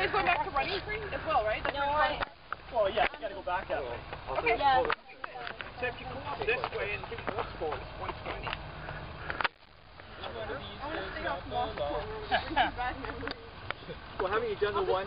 guys going back to running apron as well, right? That's No, I, Well, yeah, you gotta go back that way. Okay. yeah. So if you come up this way and hit moss ball, it's 120. I want to stay off Moss Court. Well, haven't you done the one